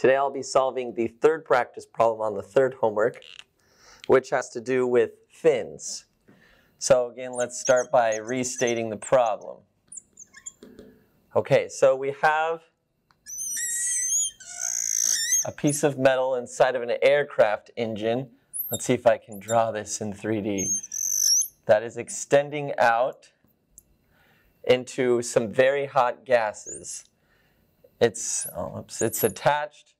Today I'll be solving the third practice problem on the third homework, which has to do with fins. So again, let's start by restating the problem. Okay, so we have a piece of metal inside of an aircraft engine. Let's see if I can draw this in 3D. That is extending out into some very hot gases. It's, oh, it's attached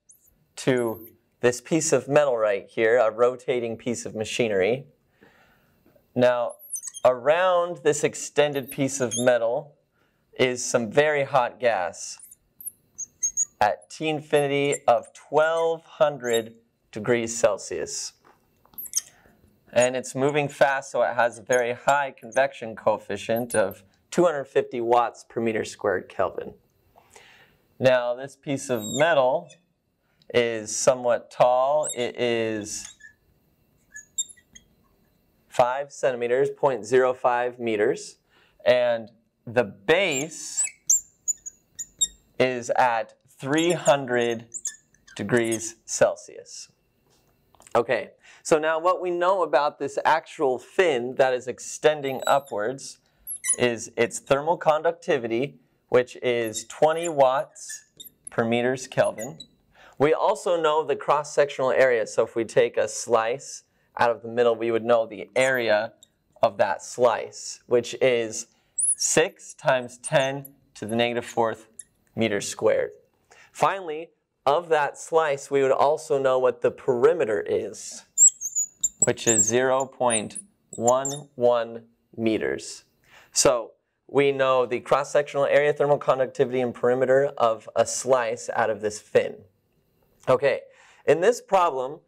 to this piece of metal right here, a rotating piece of machinery. Now, around this extended piece of metal is some very hot gas at T infinity of 1200 degrees Celsius. And it's moving fast, so it has a very high convection coefficient of 250 watts per meter squared Kelvin. Now, this piece of metal is somewhat tall. It is 5 centimeters, 0.05 meters. And the base is at 300 degrees Celsius. Okay, so now what we know about this actual fin that is extending upwards is its thermal conductivity, which is 20 watts per meters Kelvin. We also know the cross-sectional area. So if we take a slice out of the middle, we would know the area of that slice, which is 6 times 10 to the negative fourth meters squared. Finally, of that slice, we would also know what the perimeter is, which is 0.11 meters. So we know the cross-sectional area, thermal conductivity, and perimeter of a slice out of this fin. Okay, in this problem,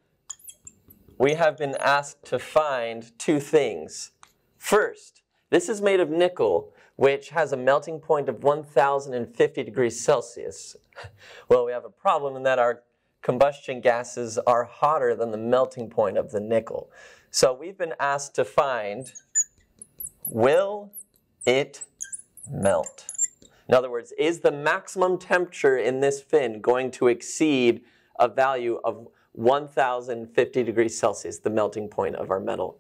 we have been asked to find two things. First, this is made of nickel, which has a melting point of 1050 degrees Celsius. Well, we have a problem in that our combustion gases are hotter than the melting point of the nickel. So we've been asked to find, will it melt? In other words, is the maximum temperature in this fin going to exceed a value of 1050 degrees Celsius, the melting point of our metal?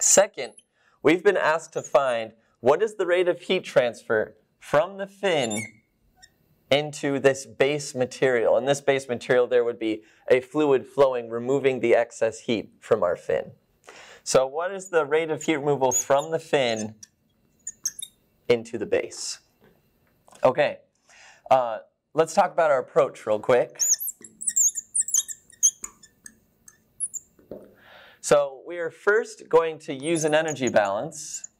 Second, we've been asked to find what is the rate of heat transfer from the fin into this base material. In this base material, there would be a fluid flowing, removing the excess heat from our fin. So what is the rate of heat removal from the fin into the base. Okay, uh, let's talk about our approach real quick. So we are first going to use an energy balance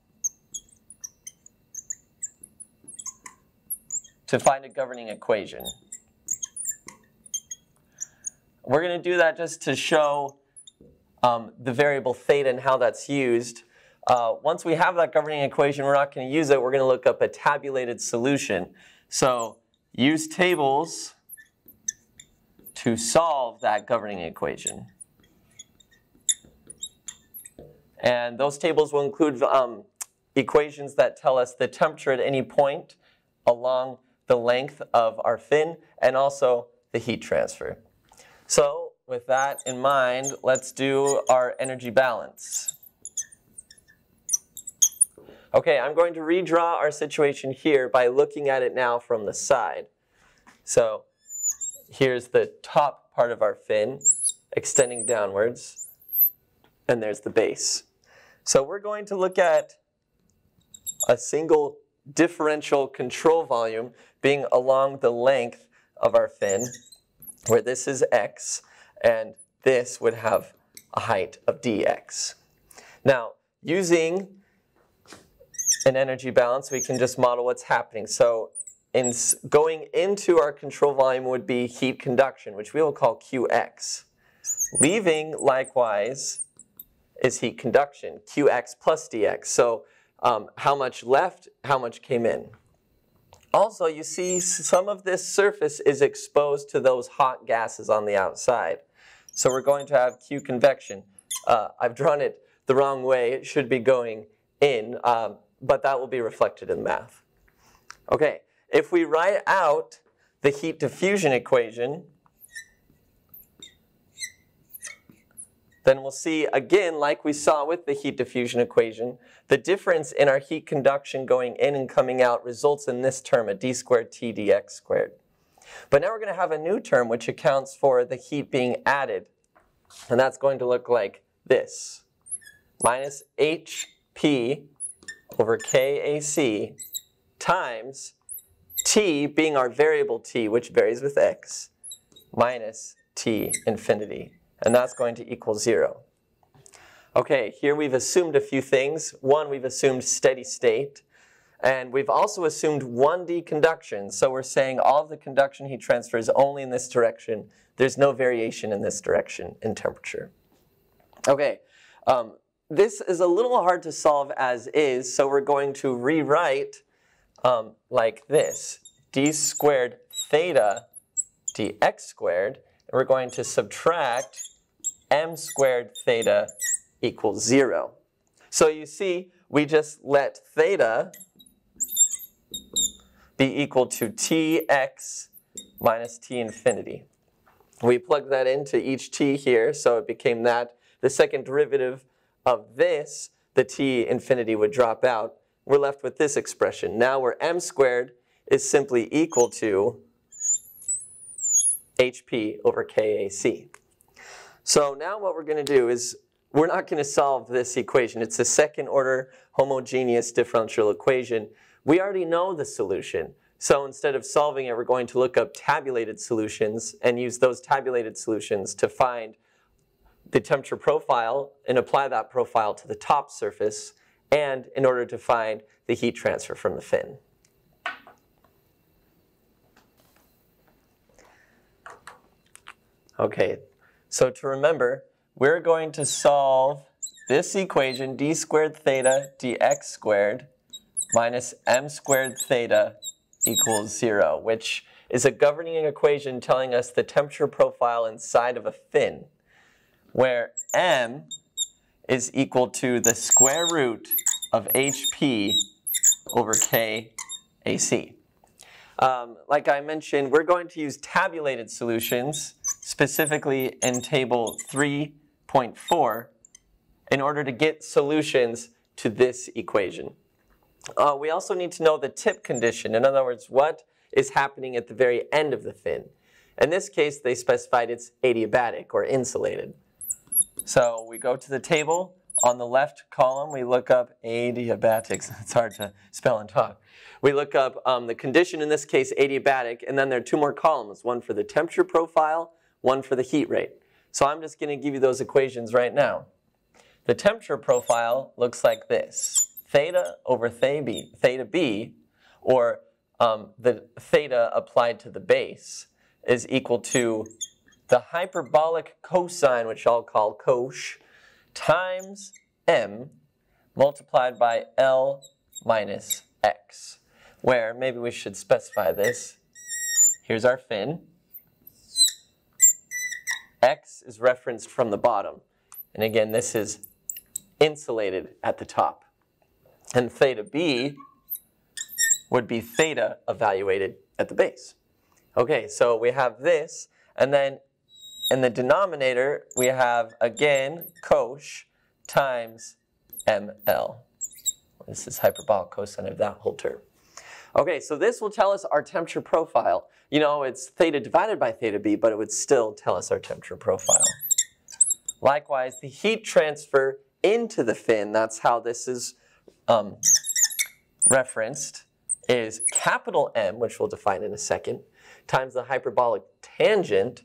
to find a governing equation. We're going to do that just to show um, the variable theta and how that's used. Uh, once we have that governing equation, we're not going to use it. We're going to look up a tabulated solution. So use tables to solve that governing equation. And those tables will include um, equations that tell us the temperature at any point along the length of our fin and also the heat transfer. So with that in mind, let's do our energy balance. Okay, I'm going to redraw our situation here by looking at it now from the side. So here's the top part of our fin extending downwards, and there's the base. So we're going to look at a single differential control volume being along the length of our fin, where this is x, and this would have a height of dx. Now, using an energy balance, we can just model what's happening. So in going into our control volume would be heat conduction, which we will call Qx. Leaving, likewise, is heat conduction, Qx plus dx. So um, how much left, how much came in. Also, you see some of this surface is exposed to those hot gases on the outside. So we're going to have Q convection. Uh, I've drawn it the wrong way. It should be going in. Um, but that will be reflected in math. Okay, if we write out the heat diffusion equation, then we'll see again, like we saw with the heat diffusion equation, the difference in our heat conduction going in and coming out results in this term, a d squared T dx squared. But now we're going to have a new term which accounts for the heat being added. And that's going to look like this, minus HP over KAC times t being our variable t, which varies with x, minus t infinity and that's going to equal zero. Okay, here we've assumed a few things. One, we've assumed steady state, and we've also assumed 1D conduction. So we're saying all of the conduction heat transfer is only in this direction. There's no variation in this direction in temperature. Okay, um, this is a little hard to solve as is, so we're going to rewrite um, like this. d squared theta dx squared, and we're going to subtract m squared theta equals 0. So you see, we just let theta be equal to tx minus t infinity. We plug that into each t here, so it became that. The second derivative of this, the t infinity would drop out. We're left with this expression. Now where m squared is simply equal to hp over kac. So now what we're going to do is we're not going to solve this equation. It's a second order homogeneous differential equation. We already know the solution. So instead of solving it, we're going to look up tabulated solutions and use those tabulated solutions to find the temperature profile and apply that profile to the top surface and in order to find the heat transfer from the fin. Okay, so to remember, we're going to solve this equation, d squared theta dx squared minus m squared theta equals 0, which is a governing equation telling us the temperature profile inside of a fin, where m is equal to the square root of hp over k AC. Um, like I mentioned, we're going to use tabulated solutions specifically in table 3.4, in order to get solutions to this equation. Uh, we also need to know the tip condition. In other words, what is happening at the very end of the fin. In this case, they specified it's adiabatic or insulated. So we go to the table. On the left column, we look up adiabatics. It's hard to spell and talk. We look up um, the condition, in this case, adiabatic, and then there are two more columns, one for the temperature profile one for the heat rate. So I'm just going to give you those equations right now. The temperature profile looks like this. Theta over theta b, theta b or um, the theta applied to the base, is equal to the hyperbolic cosine, which I'll call cosh, times m multiplied by L minus x, where maybe we should specify this. Here's our fin x is referenced from the bottom. And again, this is insulated at the top. And theta b would be theta evaluated at the base. Okay, so we have this, and then in the denominator, we have, again, cosh times ml. This is hyperbolic cosine of that whole term. Okay, so this will tell us our temperature profile. You know, it's theta divided by theta b, but it would still tell us our temperature profile. Likewise, the heat transfer into the fin, that's how this is um, referenced, is capital M, which we'll define in a second, times the hyperbolic tangent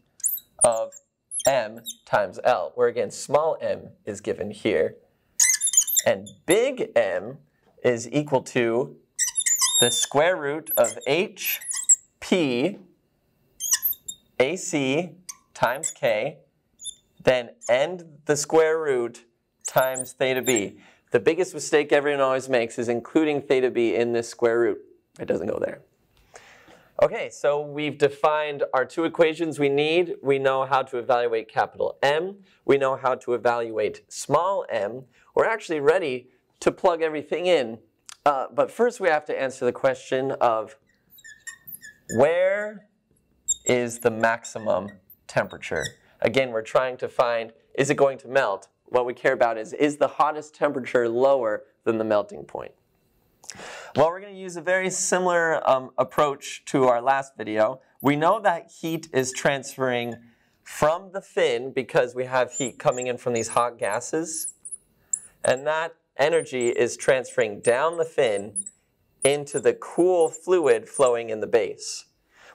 of m times L, where again, small m is given here. And big M is equal to the square root of h p AC times K, then end the square root times theta B. The biggest mistake everyone always makes is including theta B in this square root. It doesn't go there. Okay, so we've defined our two equations we need. We know how to evaluate capital M. We know how to evaluate small m. We're actually ready to plug everything in uh, but first we have to answer the question of where is the maximum temperature? Again, we're trying to find is it going to melt? What we care about is, is the hottest temperature lower than the melting point? Well, we're going to use a very similar um, approach to our last video. We know that heat is transferring from the fin because we have heat coming in from these hot gases. And that energy is transferring down the fin into the cool fluid flowing in the base.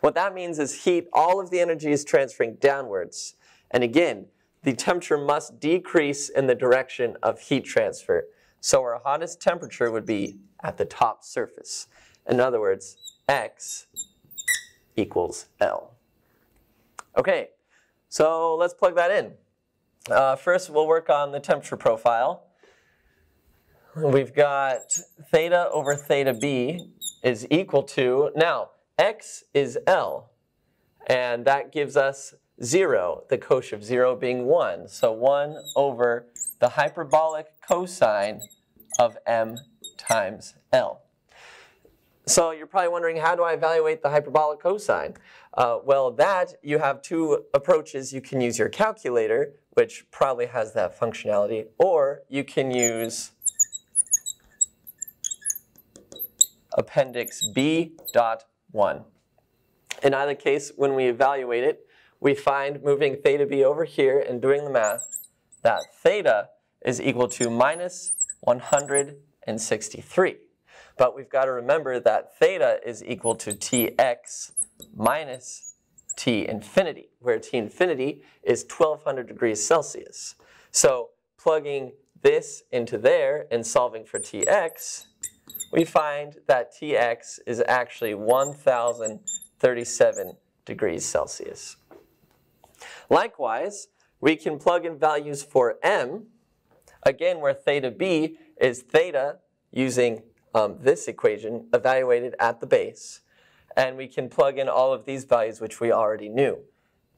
What that means is heat, all of the energy is transferring downwards. And again, the temperature must decrease in the direction of heat transfer. So our hottest temperature would be at the top surface. In other words, X equals L. Okay, so let's plug that in. Uh, first, we'll work on the temperature profile. We've got theta over theta b is equal to, now, x is L, and that gives us 0, the cosh of 0 being 1. So 1 over the hyperbolic cosine of m times L. So you're probably wondering, how do I evaluate the hyperbolic cosine? Uh, well, that, you have two approaches. You can use your calculator, which probably has that functionality, or you can use appendix B dot 1. In either case, when we evaluate it, we find moving theta b over here and doing the math, that theta is equal to minus 163. But we've got to remember that theta is equal to tx minus t infinity, where t infinity is 1200 degrees Celsius. So plugging this into there and solving for tx, we find that tx is actually 1037 degrees Celsius. Likewise, we can plug in values for m, again where theta b is theta using um, this equation evaluated at the base, and we can plug in all of these values which we already knew.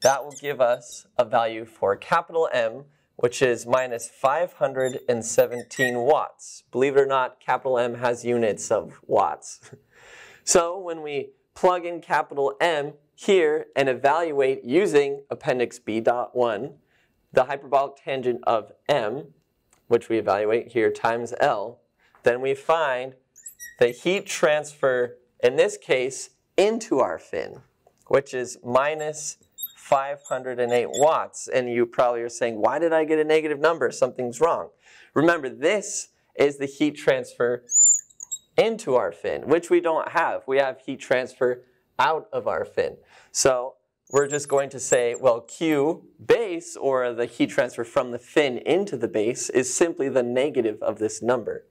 That will give us a value for capital M, which is minus 517 watts. Believe it or not, capital M has units of watts. so when we plug in capital M here and evaluate using appendix B dot 1, the hyperbolic tangent of M, which we evaluate here times L, then we find the heat transfer, in this case, into our fin, which is minus 508 watts. And you probably are saying, why did I get a negative number? Something's wrong. Remember, this is the heat transfer into our fin, which we don't have. We have heat transfer out of our fin. So we're just going to say, well, Q base, or the heat transfer from the fin into the base, is simply the negative of this number,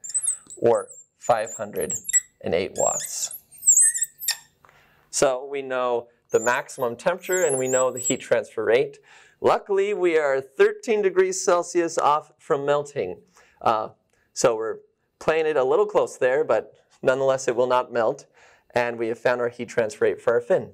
or 508 watts. So we know the maximum temperature and we know the heat transfer rate. Luckily, we are 13 degrees Celsius off from melting. Uh, so we're playing it a little close there, but nonetheless it will not melt. And we have found our heat transfer rate for our fin.